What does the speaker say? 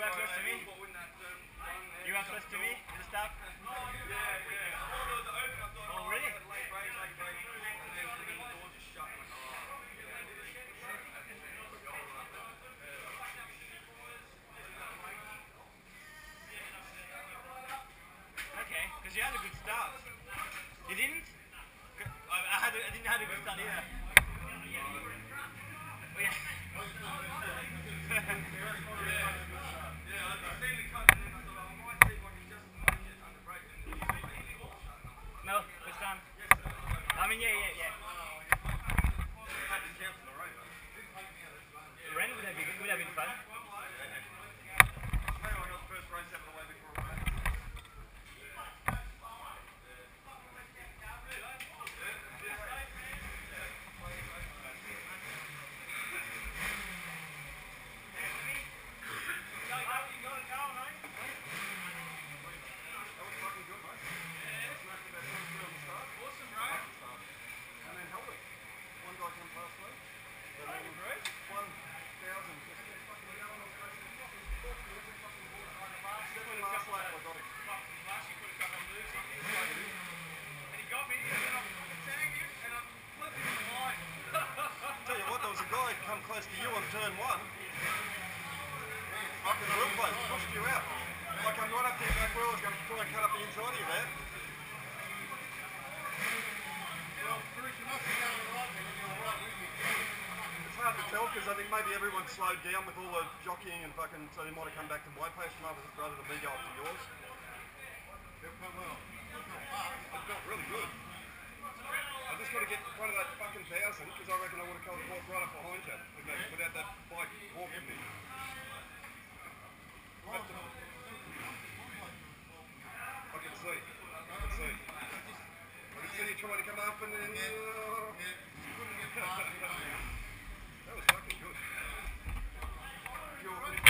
you work close to me? You work close to me. In the staff? Oh, really? Okay, because you had a good start. You didn't? I, I, had a, I didn't have a good start either. Oh, yeah. no, it's done. I mean, yeah, yeah, yeah. Ren would have been, would have been fun. Tell you what, there was a guy come close to you on turn one. Fucking real close, pushed you out. I come right up to your back wheel, I was going to try and cut up the inside of you there. It's hard to tell because I think maybe everyone slowed down with all the jockeying and fucking, so they might have come back to my place rather, rather than me go up to yours. It felt really good. I just got to get one of that fucking thousand because I reckon I would have come walked right up behind you with without that bike walking me. But I can see. I can see. I can see you trying to come up and then. Uh, that you're